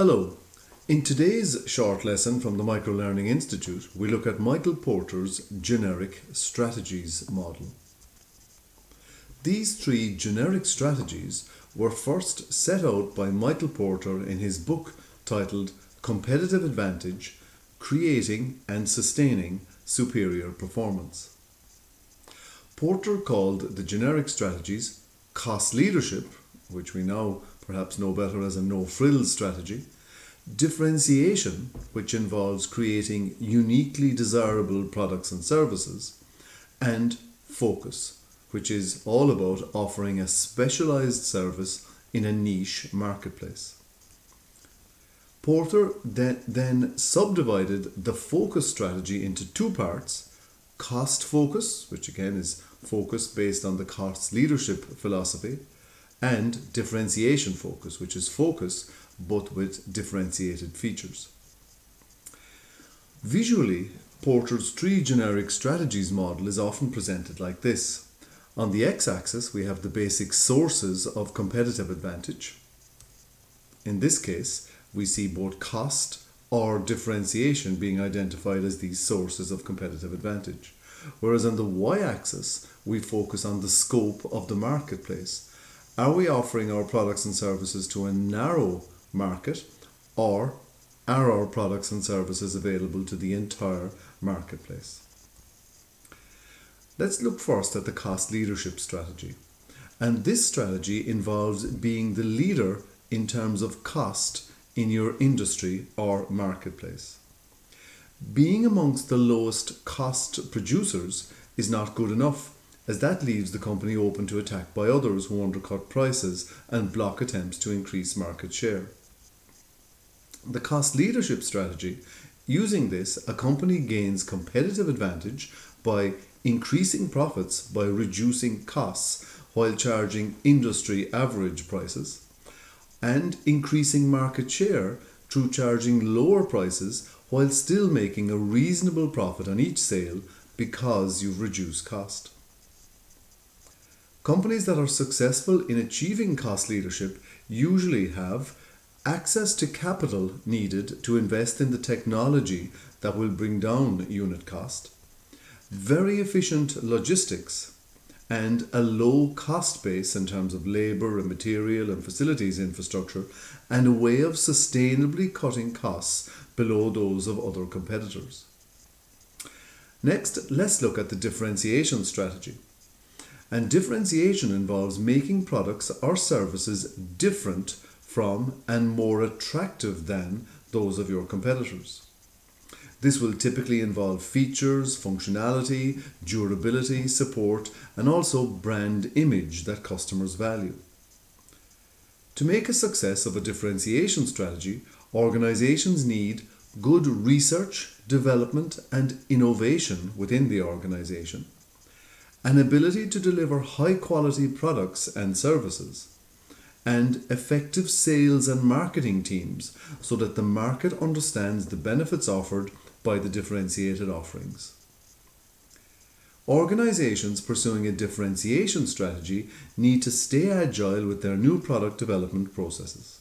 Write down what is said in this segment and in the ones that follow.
Hello. In today's short lesson from the Microlearning Institute, we look at Michael Porter's generic strategies model. These three generic strategies were first set out by Michael Porter in his book titled Competitive Advantage Creating and Sustaining Superior Performance. Porter called the generic strategies cost leadership, which we now perhaps know better as a no frills strategy, differentiation, which involves creating uniquely desirable products and services, and focus, which is all about offering a specialized service in a niche marketplace. Porter then, then subdivided the focus strategy into two parts cost focus, which again is focus based on the cost leadership philosophy, and differentiation focus, which is focus but with differentiated features. Visually, Porter's three generic strategies model is often presented like this. On the x-axis, we have the basic sources of competitive advantage. In this case, we see both cost or differentiation being identified as these sources of competitive advantage. Whereas on the y-axis, we focus on the scope of the marketplace. Are we offering our products and services to a narrow market or are our products and services available to the entire marketplace? Let's look first at the cost leadership strategy. And this strategy involves being the leader in terms of cost in your industry or marketplace. Being amongst the lowest cost producers is not good enough as that leaves the company open to attack by others who undercut prices and block attempts to increase market share. The cost leadership strategy using this, a company gains competitive advantage by increasing profits by reducing costs while charging industry average prices, and increasing market share through charging lower prices while still making a reasonable profit on each sale because you've reduced cost. Companies that are successful in achieving cost leadership usually have access to capital needed to invest in the technology that will bring down unit cost, very efficient logistics, and a low cost base in terms of labour and material and facilities infrastructure, and a way of sustainably cutting costs below those of other competitors. Next, let's look at the differentiation strategy. And differentiation involves making products or services different from and more attractive than those of your competitors. This will typically involve features, functionality, durability, support, and also brand image that customers value. To make a success of a differentiation strategy, organizations need good research, development, and innovation within the organization, an ability to deliver high quality products and services, and effective sales and marketing teams so that the market understands the benefits offered by the differentiated offerings. Organizations pursuing a differentiation strategy need to stay agile with their new product development processes.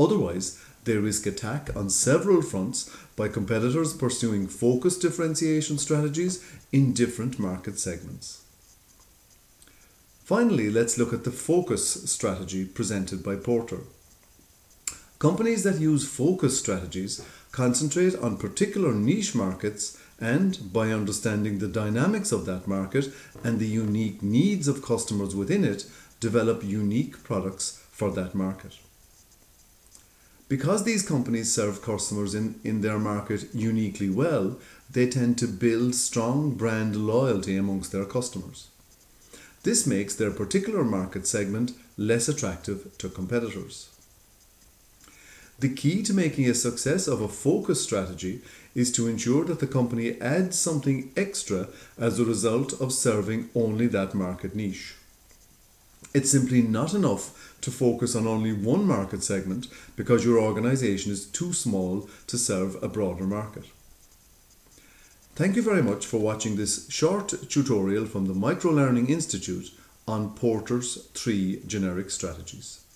Otherwise, they risk attack on several fronts by competitors pursuing focused differentiation strategies in different market segments. Finally, let's look at the focus strategy presented by Porter. Companies that use focus strategies concentrate on particular niche markets and, by understanding the dynamics of that market and the unique needs of customers within it, develop unique products for that market. Because these companies serve customers in, in their market uniquely well, they tend to build strong brand loyalty amongst their customers. This makes their particular market segment less attractive to competitors. The key to making a success of a focus strategy is to ensure that the company adds something extra as a result of serving only that market niche. It's simply not enough to focus on only one market segment because your organization is too small to serve a broader market. Thank you very much for watching this short tutorial from the Microlearning Institute on Porter's three generic strategies.